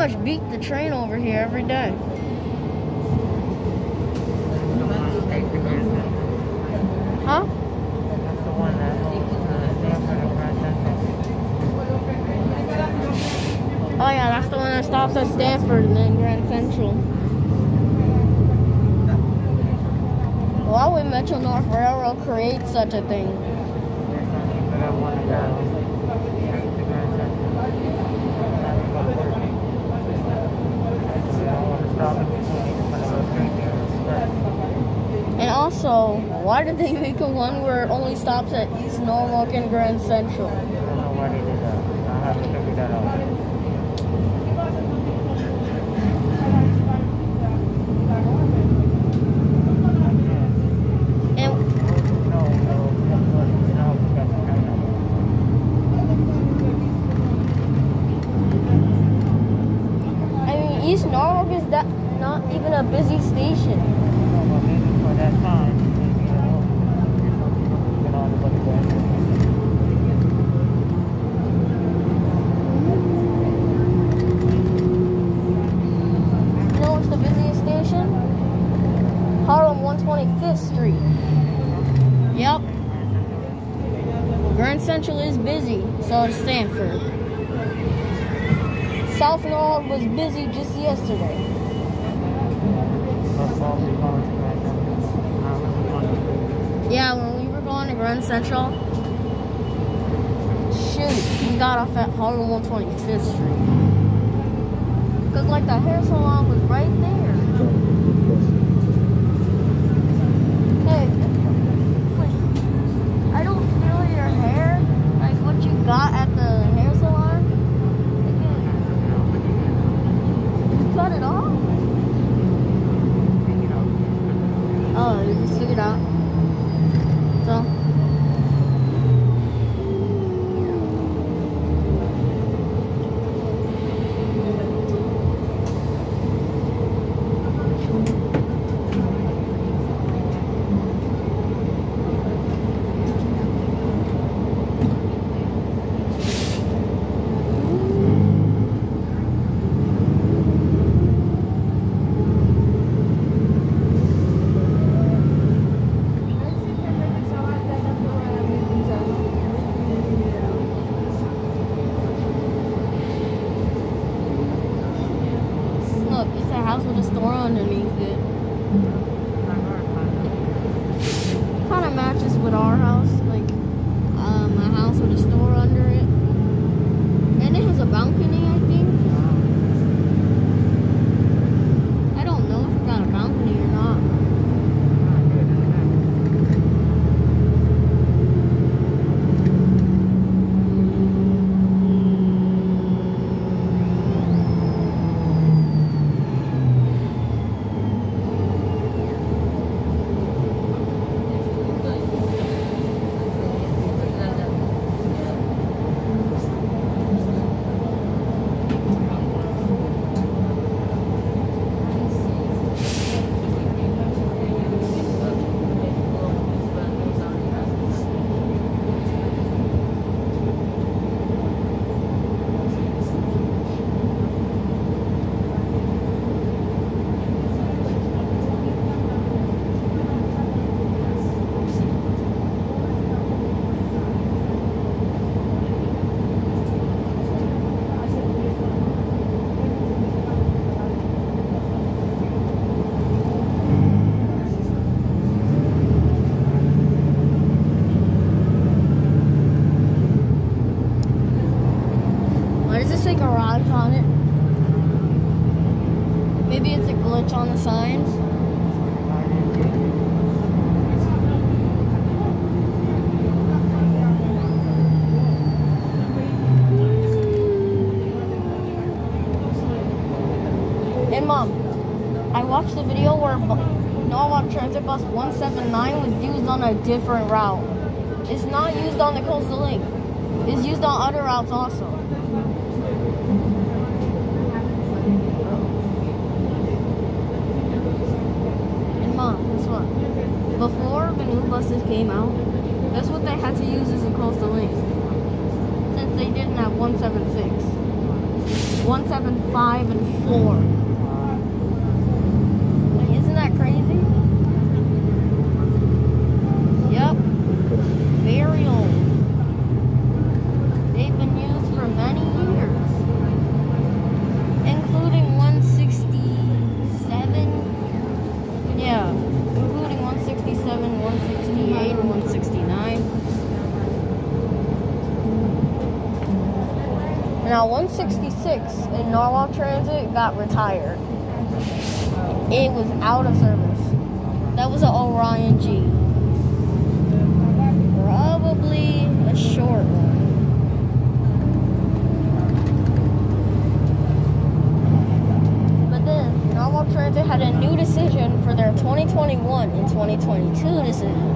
much beat the train over here every day. Huh? Uh. Oh yeah, that's the one that stops at Stamford and then Grand Central. Why would Metro North Railroad create such a thing? There's something for that one that goes to Grand Central. That's what we're doing. They don't want to stop in between. They want to go straight there instead. And also, why did they make a one where it only stops at East Norwalk and Grand Central? I don't know why they did that. I haven't figured that out. And No, no, no, no, because I know. I mean, East Norwalk is that not even a busy station. No, but maybe for that time, maybe it will. You can only look at that. You know what's the busiest station? Harlem 125th Street. Yep. Grand Central is busy, so is Stamford. South Norwalk was busy just yesterday. Yeah, when we were going to Grand Central, shoot, we got off at Harlem 125th Street. Because, like, the hair salon was right there. Hey, wait, I don't feel your hair, like what you got at the hair salon. You cut it off? Oh, you just took it out. Transit Bus 179 was used on a different route. It's not used on the Coastal Link. It's used on other routes also. And mom, this one. Before the new buses came out, that's what they had to use as a Coastal Link. Since they didn't have 176. 175 and 4. got retired. It was out of service. That was an Orion G. Probably a short one. Transit had a new decision for their 2021 and 2022 decision.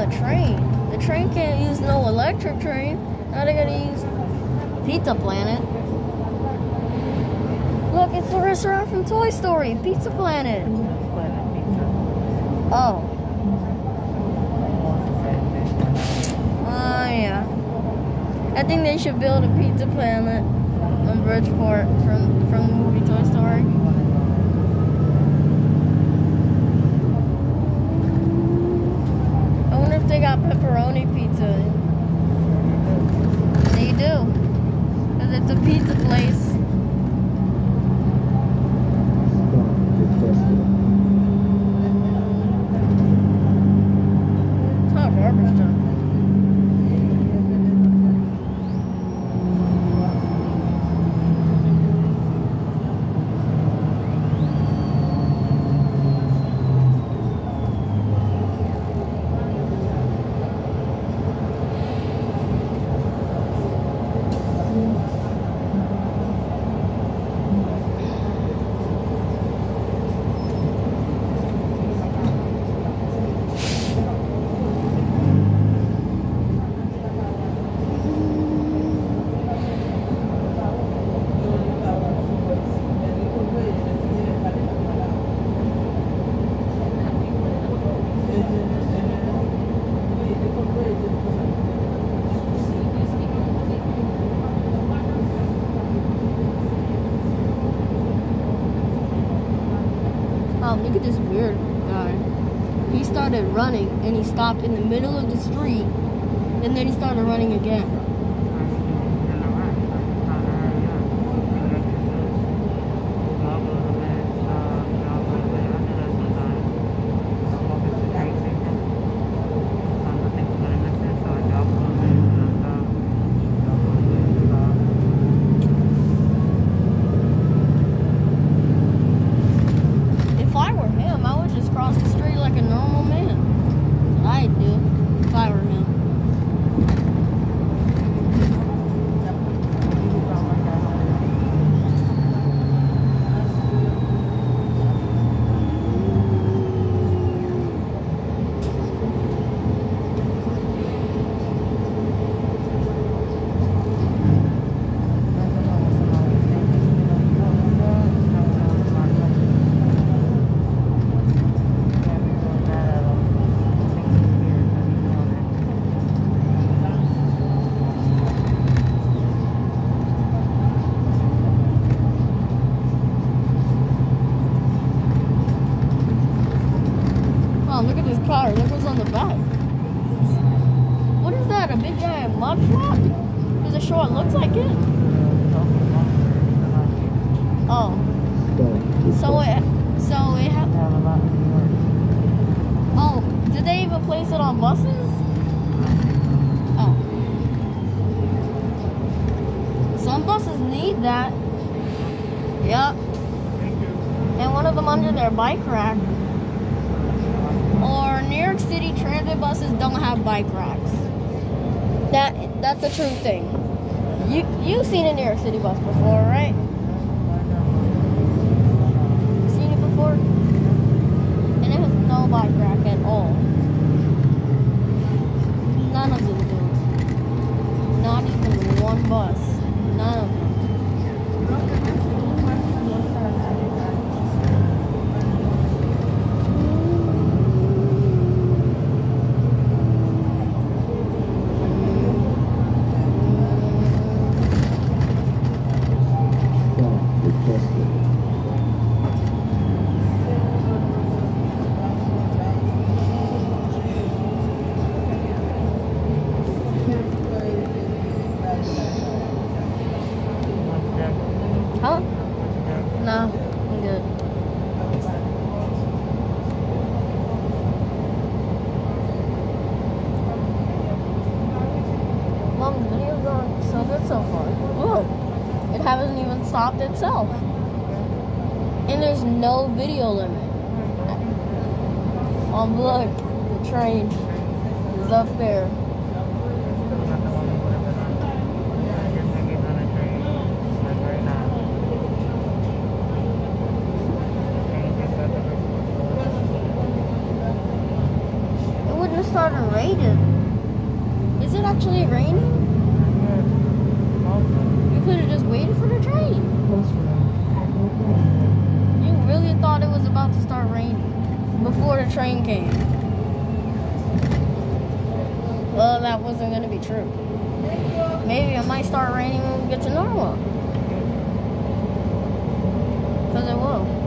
the train. The train can't use no electric train. Now they gotta use Pizza Planet. Look, it's a restaurant from Toy Story, Pizza Planet. Oh. Oh, yeah. I think they should build a Pizza Planet on Bridgeport from, from the movie Toy Story. They got pepperoni pizza. They do. Cause it's a pizza place. Stop requested. It's not garbage time. Oh, look at this weird guy. He started running and he stopped in the middle of the street and then he started running again. If I were him, I would just cross the street like a normal man. That's what I'd do if I were him. Oh, look at this car. Look what's on the back. What is that? A big giant mud flap? Is it sure it looks like it? Oh, Stop so requested. it, so it ha- Oh, did they even place it on buses? Oh. Some buses need that. Yep. And one of them under their bike rack. Or New York City transit buses don't have bike racks. That that's a true thing. You you've seen a New York City bus before, right? Seen it before? And it has no bike rack at all. None of them do. Not even one bus. None of them. Stop requested. Huh? No, I'm good. Mom, the video's going so good so far. Look, it hasn't even And there's no video limit. Um, look, the train is up there. It wouldn't have started raining. Is it actually raining? was about to start raining before the train came. Well, that wasn't going to be true. Maybe it might start raining when we get to Norwalk. Because it will.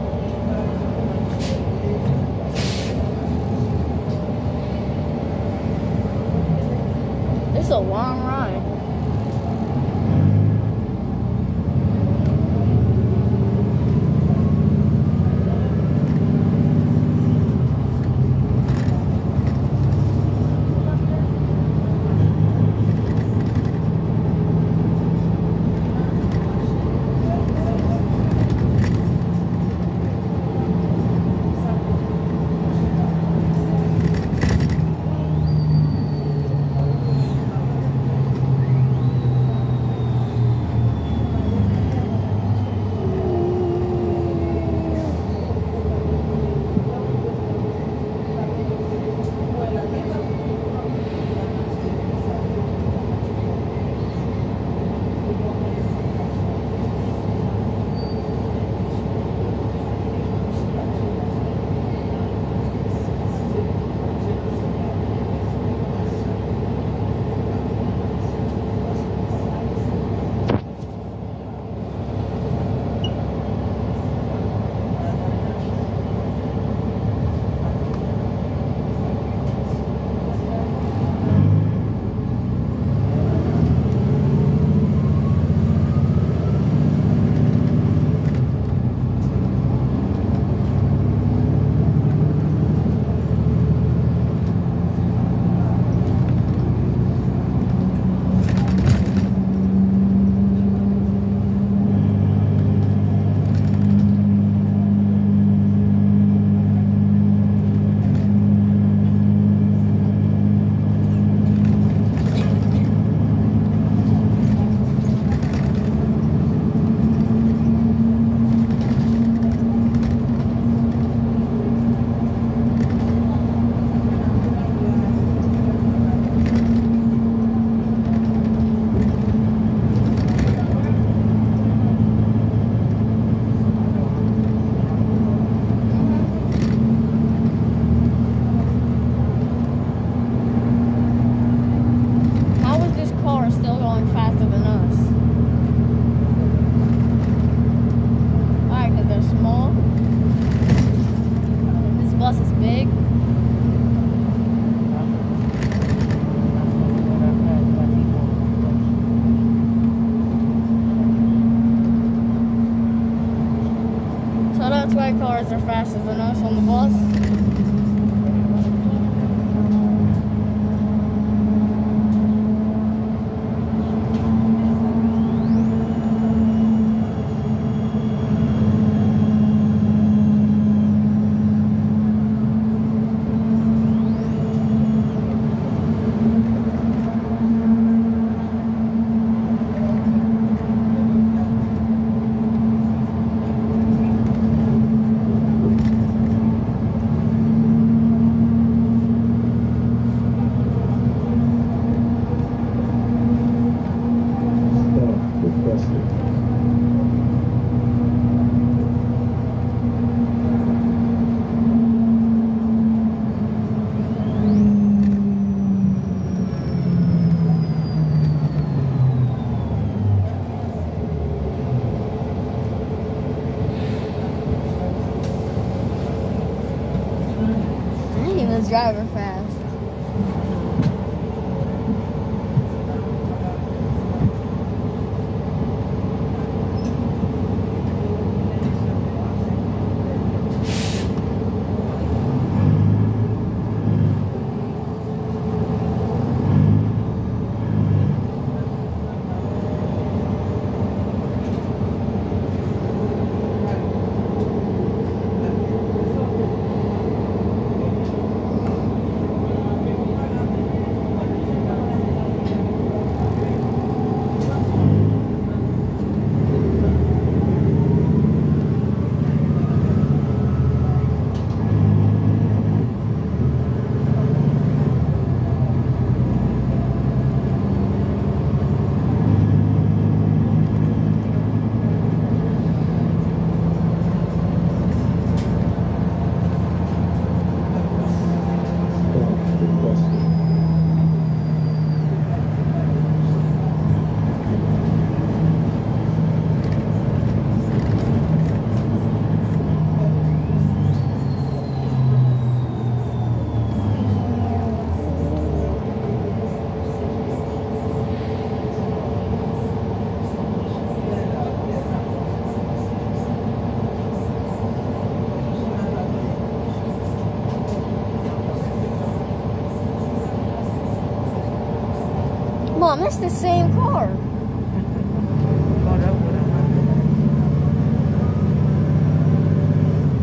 The same car.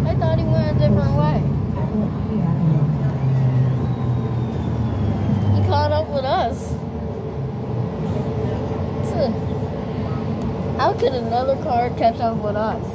I thought he went a different way. He caught up with us. How could another car catch up with us?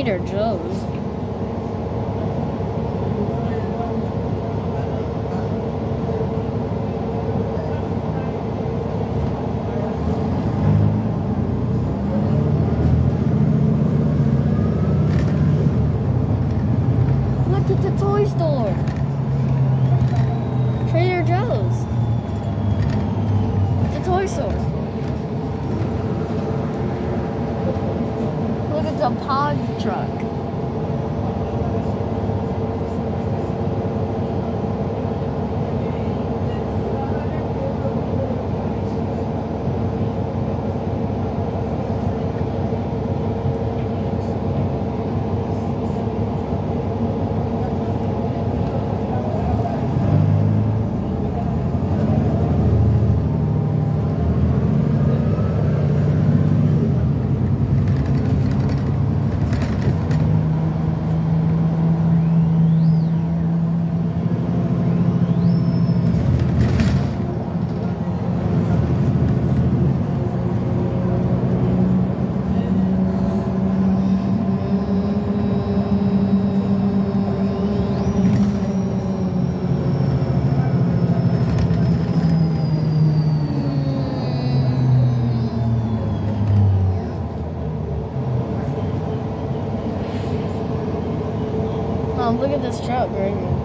Trader Joe's. this truck right here.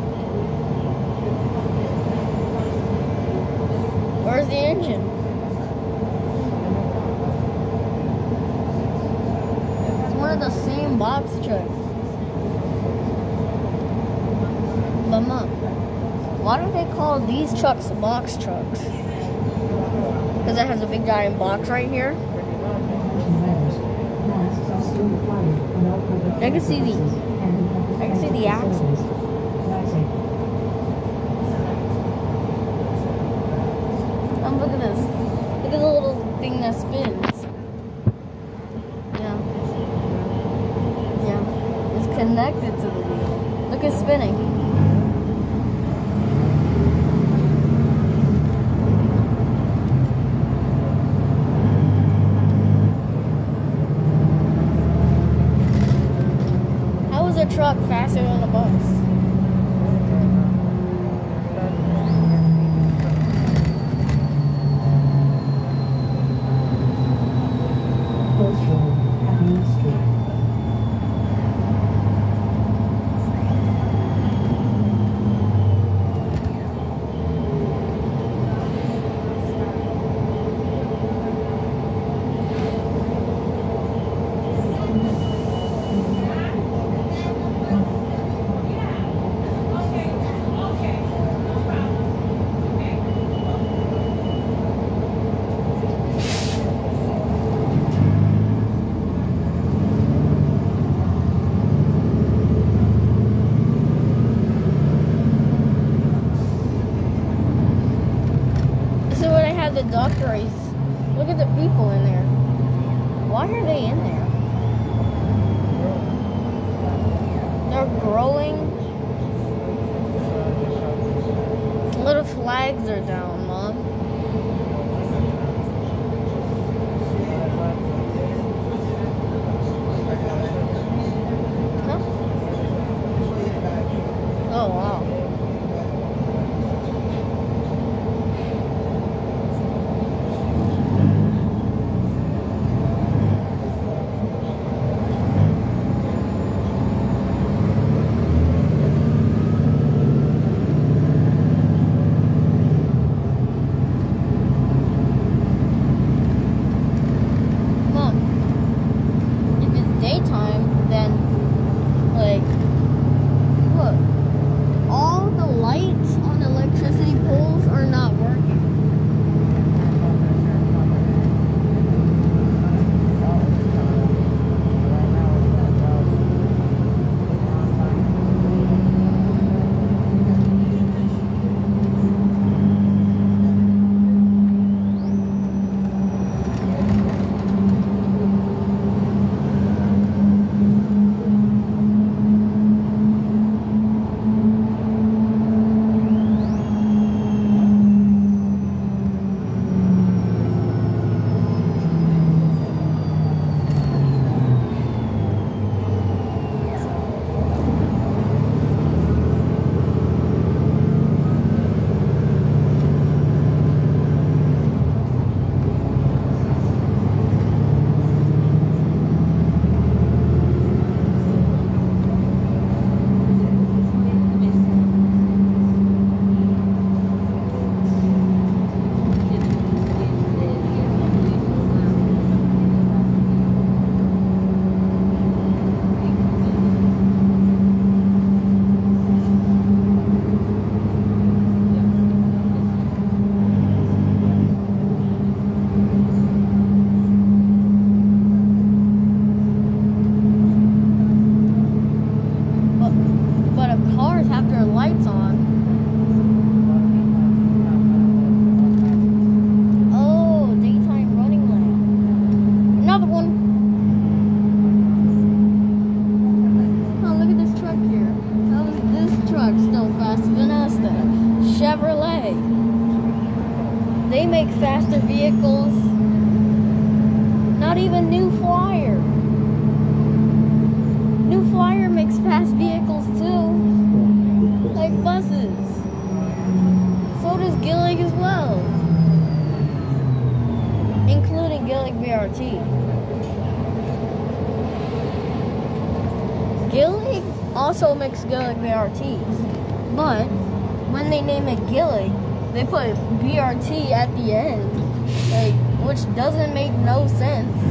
Where's the engine? It's one of the same box trucks. But mom, why do they call these trucks box trucks? Because it has a big giant box right here. I can see these. I can see the axis. doctor is faster vehicles, not even New Flyer. New Flyer makes fast vehicles too, like buses. So does Gillig as well, including Gillig BRT. Gillig also makes Gillig BRTs, but when they name it Gillig, they put BRT at the end, like which doesn't make no sense.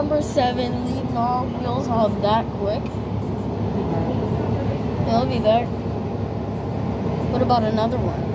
Number seven leaving all wheels off that quick? It'll be there. What about another one?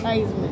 Version of